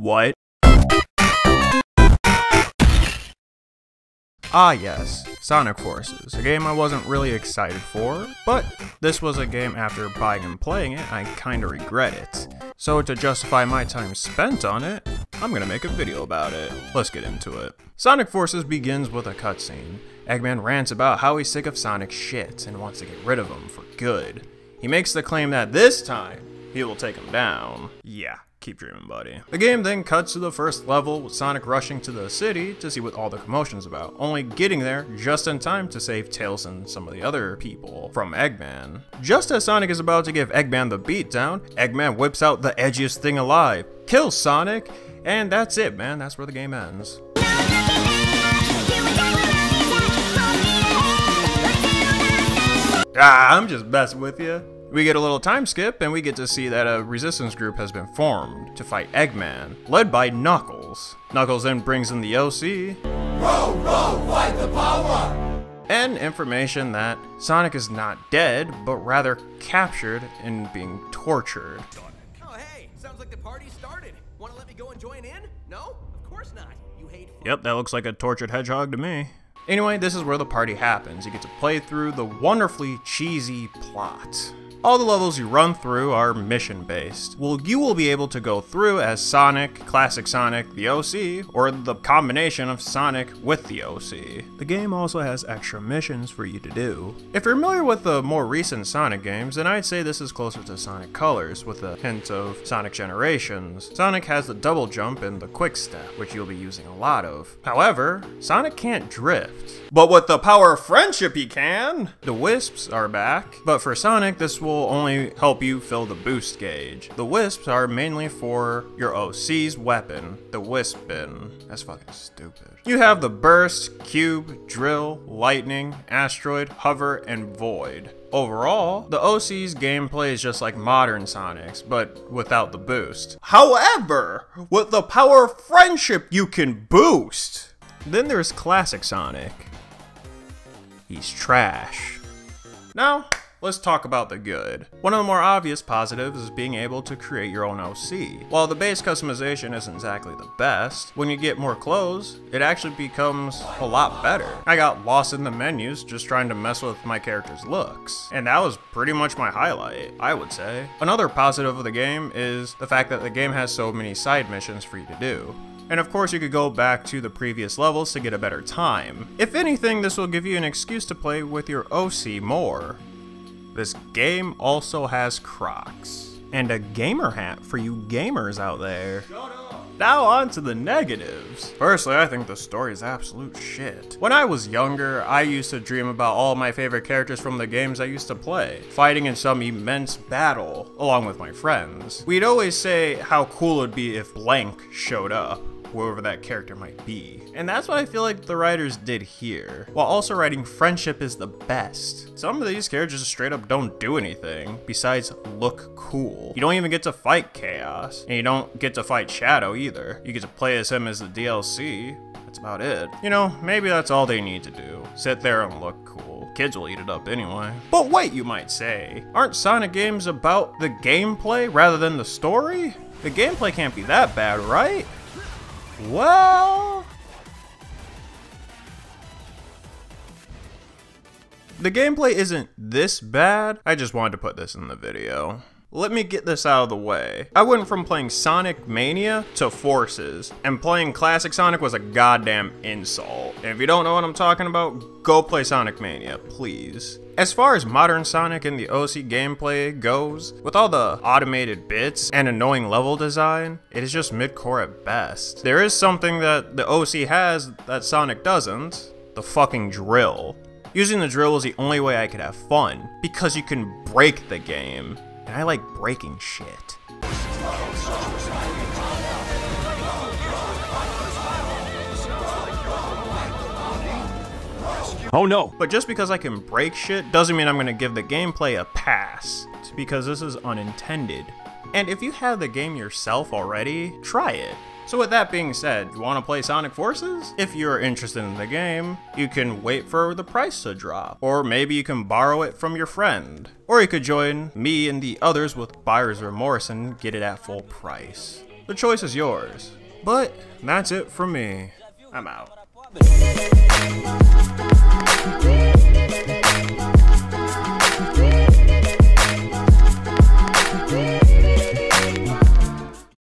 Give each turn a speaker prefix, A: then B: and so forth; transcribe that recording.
A: What? Ah yes, Sonic Forces, a game I wasn't really excited for, but this was a game after buying and playing it, I kinda regret it. So to justify my time spent on it, I'm gonna make a video about it. Let's get into it. Sonic Forces begins with a cutscene. Eggman rants about how he's sick of Sonic shit and wants to get rid of him for good. He makes the claim that this time, he will take him down. Yeah, Keep dreaming, buddy. The game then cuts to the first level with Sonic rushing to the city to see what all the commotion's about, only getting there just in time to save Tails and some of the other people from Eggman. Just as Sonic is about to give Eggman the beatdown, Eggman whips out the edgiest thing alive, kills Sonic, and that's it, man. That's where the game ends. Ah, I'm just messing with you. We get a little time skip, and we get to see that a resistance group has been formed to fight Eggman, led by Knuckles. Knuckles then brings in the OC. Row, row, fight the power! And information that Sonic is not dead, but rather captured and being tortured.
B: Oh hey, sounds like the party started. Wanna let me go and join in? No? Of course not. You hate
A: Yep, that looks like a tortured hedgehog to me. Anyway, this is where the party happens. You get to play through the wonderfully cheesy plot. All the levels you run through are mission based. Well, you will be able to go through as Sonic, Classic Sonic, the OC, or the combination of Sonic with the OC. The game also has extra missions for you to do. If you're familiar with the more recent Sonic games, then I'd say this is closer to Sonic Colors with a hint of Sonic Generations. Sonic has the double jump and the quick step, which you'll be using a lot of. However, Sonic can't drift. But with the power of friendship he can! The Wisps are back, but for Sonic this will will only help you fill the boost gauge. The wisps are mainly for your OC's weapon, the Wispon. That's fucking stupid. You have the burst, cube, drill, lightning, asteroid, hover, and void. Overall, the OC's gameplay is just like modern Sonic's, but without the boost. However, with the power of friendship, you can boost! Then there's Classic Sonic. He's trash. Now, Let's talk about the good. One of the more obvious positives is being able to create your own OC. While the base customization isn't exactly the best, when you get more clothes, it actually becomes a lot better. I got lost in the menus just trying to mess with my character's looks, and that was pretty much my highlight, I would say. Another positive of the game is the fact that the game has so many side missions for you to do. And of course you could go back to the previous levels to get a better time. If anything, this will give you an excuse to play with your OC more. This game also has Crocs. And a gamer hat for you gamers out there. Now on to the negatives. Firstly, I think the story is absolute shit. When I was younger, I used to dream about all my favorite characters from the games I used to play, fighting in some immense battle, along with my friends. We'd always say how cool it'd be if blank showed up whoever that character might be. And that's what I feel like the writers did here, while also writing friendship is the best. Some of these characters straight up don't do anything besides look cool. You don't even get to fight Chaos, and you don't get to fight Shadow either. You get to play as him as the DLC, that's about it. You know, maybe that's all they need to do. Sit there and look cool. Kids will eat it up anyway. But wait, you might say. Aren't Sonic games about the gameplay rather than the story? The gameplay can't be that bad, right? Well... The gameplay isn't this bad, I just wanted to put this in the video. Let me get this out of the way. I went from playing Sonic Mania to Forces, and playing Classic Sonic was a goddamn insult. If you don't know what I'm talking about, go play Sonic Mania, please. As far as modern Sonic and the OC gameplay goes, with all the automated bits and annoying level design, it is just mid-core at best. There is something that the OC has that Sonic doesn't, the fucking drill. Using the drill is the only way I could have fun, because you can break the game, and I like breaking shit.
C: Oh no!
A: But just because I can break shit doesn't mean I'm gonna give the gameplay a pass. It's because this is unintended. And if you have the game yourself already, try it. So with that being said, you want to play Sonic Forces? If you're interested in the game, you can wait for the price to drop. Or maybe you can borrow it from your friend. Or you could join me and the others with buyer's remorse and get it at full price. The choice is yours. But that's it from me. I'm out.